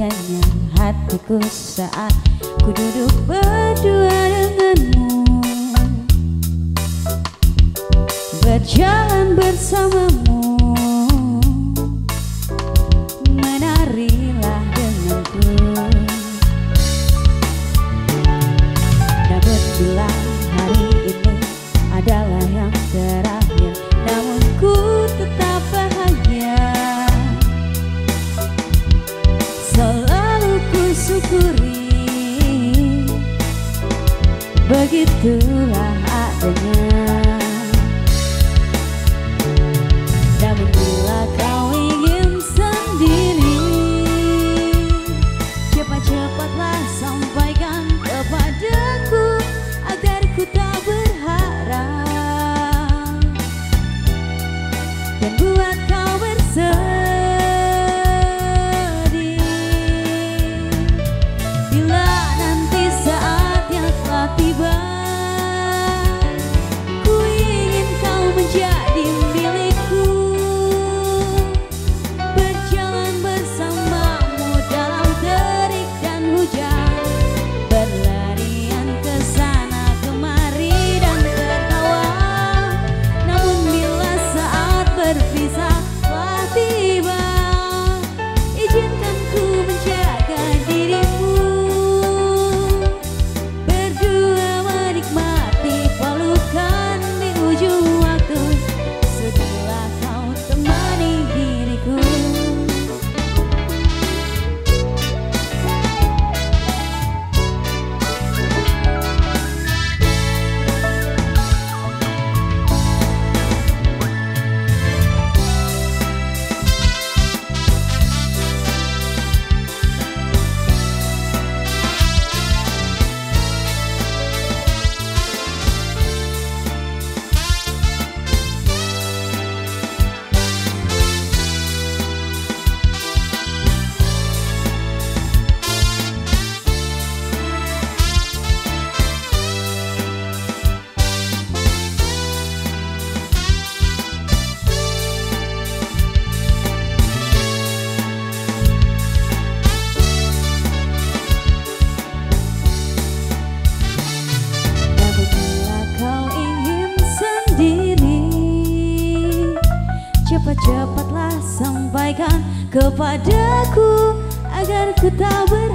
bahagianya hatiku saat ku duduk berdua denganmu Berjalan bersama Begitulah adanya. kepadaku agar ku tak ber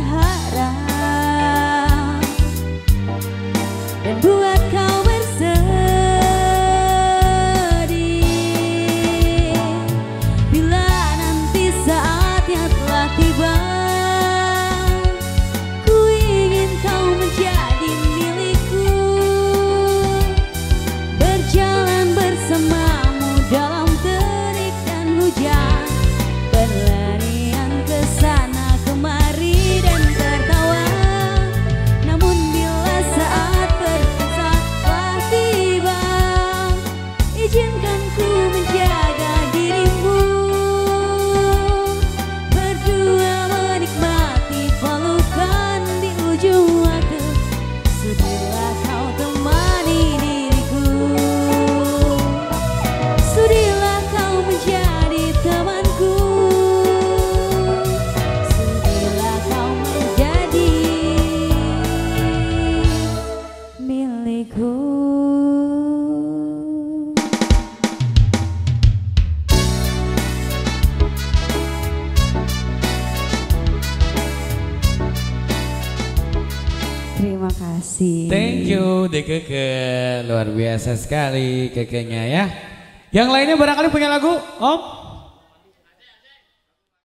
kasih. Thank you Dekeke. Luar biasa sekali kekenya ya. Yang lainnya barangkali punya lagu, Om?